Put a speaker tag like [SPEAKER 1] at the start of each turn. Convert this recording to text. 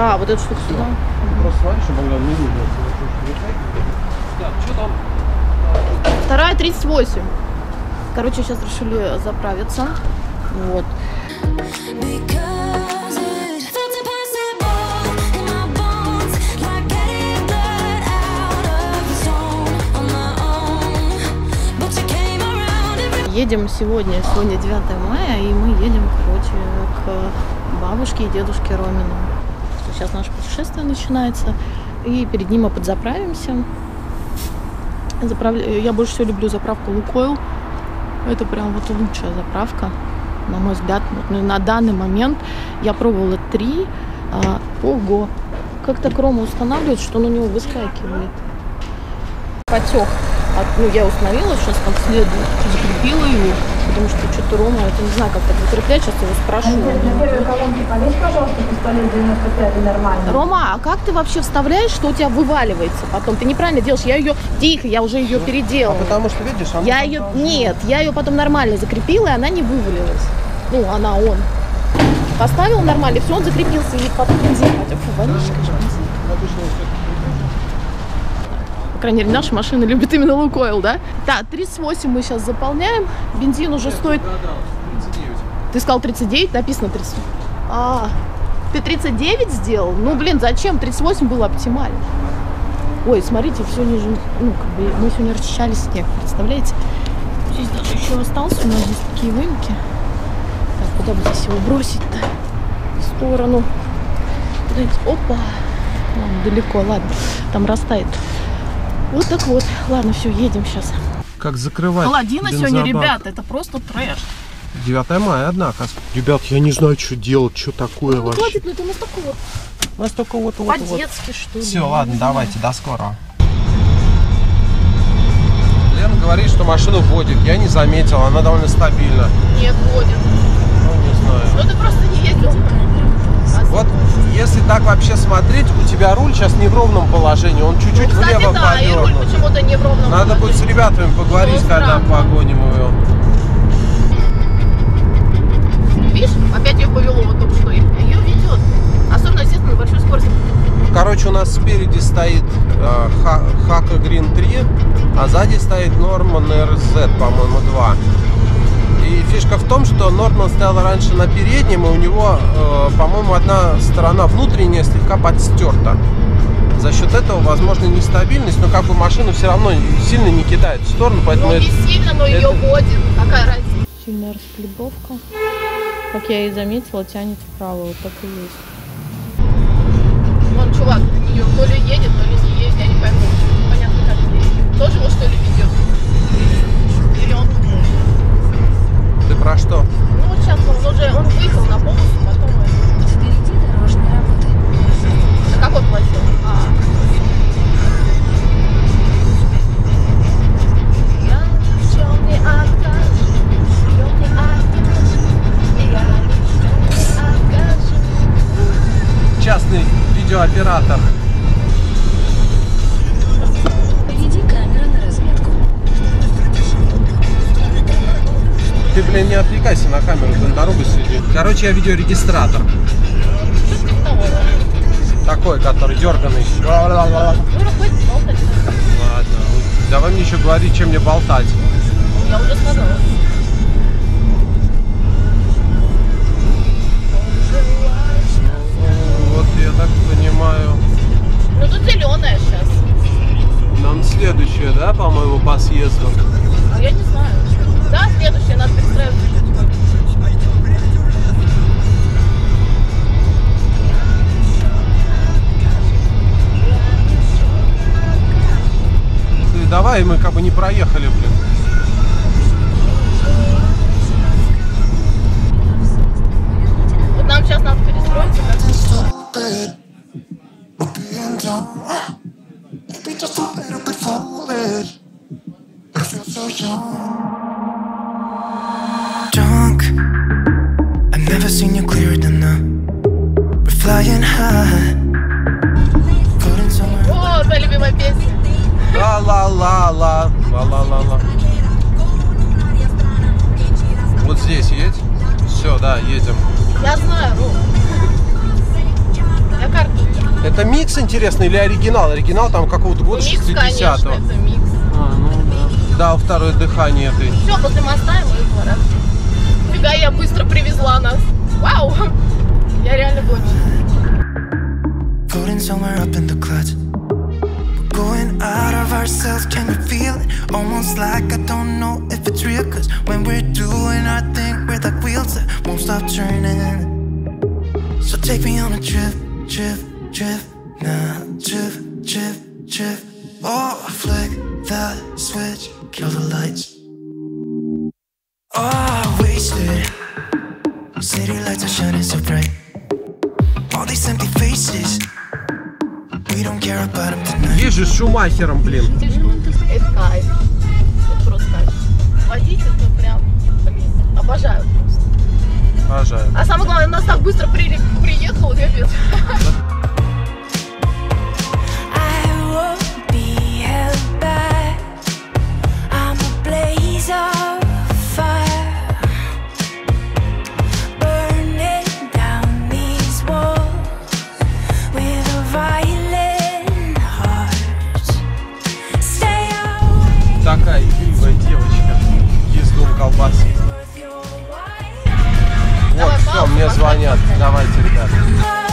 [SPEAKER 1] А, вот эту штуку сюда.
[SPEAKER 2] Просто чтобы Богдан не. Так, что там?
[SPEAKER 1] Вторая 38. Короче, сейчас решили заправиться. Вот. Едем сегодня, сегодня 9 мая, и мы едем, короче, к бабушке и дедушке Ромину. Что Сейчас наше путешествие начинается, и перед ним мы подзаправимся. Заправля- Я больше всего люблю заправку Лукойл. Это прям вот лучшая заправка, на мой взгляд. Ну, на данный момент я пробовала три. а, ого! Как так Рома устанавливает, что он у него выскакивает. Потек. От- ну, я установила, сейчас как следует. Закрепила его. Потому что что-то Рома, это не знаю, как так закреплять. Сейчас его спрошу.
[SPEAKER 3] На первой колонке повесь, пожалуйста, пистолет 95 нормально.
[SPEAKER 1] Рома, а как ты вообще вставляешь, что у тебя вываливается потом? Ты неправильно делаешь. Я ее... Тихо, я уже ее
[SPEAKER 2] А
[SPEAKER 1] переделала.
[SPEAKER 2] потому что, видишь, она...
[SPEAKER 1] Я ее... Нет, я ее потом нормально закрепила, и она не вывалилась. Ну, она, он. Поставил нормально, все, он закрепился, и потом бензин. Фу, вонючка же бензин. По крайней мере, наша машина любит именно Лукойл, да? Да, 38 мы сейчас заполняем. Бензин уже стоит... Ты сказал 39, написано 30. А, ты 39 сделал? Ну, блин, зачем? 38 было оптимально. Ой, смотрите, все ниже... Ну, как бы мы сегодня расчищали снег, представляете? Здесь даже еще остался, у нас здесь такие выемки. Так, куда бы здесь его бросить-то? В сторону. Опа! Ладно, далеко, ладно. Там растает. Вот так вот. Ладно, все, едем сейчас.
[SPEAKER 2] Как закрывать
[SPEAKER 1] Холодина сегодня, ребята, это просто трэш.
[SPEAKER 2] 9 мая, однако. Ребят, я не знаю, что делать, что такое
[SPEAKER 1] Ну,
[SPEAKER 2] вообще.
[SPEAKER 1] хватит, ну это у нас такое вот
[SPEAKER 2] У нас только вот, вот, вот.
[SPEAKER 1] по-детски, что ли.
[SPEAKER 2] Все, ладно, давайте, до скорого. Лена говорит, что машину вводит. Я не заметил, она довольно стабильна.
[SPEAKER 1] Нет, водит.
[SPEAKER 2] Ну, не знаю.
[SPEAKER 1] Ну ты просто не ездил.
[SPEAKER 2] Вот, если так вообще смотреть, у тебя руль сейчас не в ровном положении, он чуть-чуть
[SPEAKER 1] Ну, кстати,
[SPEAKER 2] влево
[SPEAKER 1] да, и руль
[SPEAKER 2] повернут.
[SPEAKER 1] почему-то не в ровном
[SPEAKER 2] Надо будет с
[SPEAKER 1] положении.
[SPEAKER 2] ребятами поговорить,
[SPEAKER 1] Ну,
[SPEAKER 2] когда погоним его.
[SPEAKER 1] Видишь, опять ее повело вот только что. Ее ведет. Особенно, естественно, на большой скорости.
[SPEAKER 2] Короче, у нас спереди стоит э, Ха- Хака Green 3, а сзади стоит Норман RZ, по-моему, 2. И фишка в том, что Норман стоял раньше на переднем, и у него, э, по-моему, одна сторона внутренняя слегка подстерта. За счет этого, возможно, нестабильность, но как бы машину все равно сильно не кидает в сторону, поэтому
[SPEAKER 1] Ну,
[SPEAKER 2] это-
[SPEAKER 1] не сильно, но ее
[SPEAKER 2] это-
[SPEAKER 1] водит. Какая разница? Сильная расплебовка. Как я и заметила, тянет вправо. Вот так и есть. Вон чувак ее то ли едет, то ли не едет, я не пойму. Понятно, как едет. Тоже его что ли ведет?
[SPEAKER 2] Видеооператор.
[SPEAKER 4] Впереди камера на разметку.
[SPEAKER 2] Ты, блин, не отвлекайся на камеру, ты на дорогу следи. Короче, я видеорегистратор. Такой, который дерганый. Ладно. Давай мне еще говорить, чем мне болтать.
[SPEAKER 1] Я уже сказала.
[SPEAKER 2] Как бы не проехали, блин.
[SPEAKER 1] Нам сейчас надо перестроиться.
[SPEAKER 5] Drunk. I've never seen you clearer than now. We're flying high.
[SPEAKER 2] Ла-ла-ла-ла. Ла-ла-ла-ла. Вот здесь едь. Все, да, едем.
[SPEAKER 1] Я знаю. Я карту
[SPEAKER 2] Это микс интересный или оригинал? Оригинал там какого-то года
[SPEAKER 1] Микс,
[SPEAKER 2] 60-го.
[SPEAKER 1] конечно, это микс.
[SPEAKER 2] А, ну да. Да, второе дыхание этой.
[SPEAKER 1] Все, после моста и мы. Фига, я быстро привезла нас. Вау!
[SPEAKER 5] Can you feel it? Almost like I don't know if it's real. Cause when we're doing our thing, we're like wheels that won't stop turning. So take me on a trip, trip, trip. Now, trip, trip, trip. Oh, flick that switch, kill the lights. Oh, wasted. City lights are shining so bright. All these empty faces.
[SPEAKER 2] Же с Шумахером, блин.
[SPEAKER 1] Это кайф. Это просто кайф. Водить это прям, блин, обожаю просто.
[SPEAKER 2] Обожаю.
[SPEAKER 1] А самое главное, нас так быстро при- приехал, капец. поставь.
[SPEAKER 2] Давайте, ребят.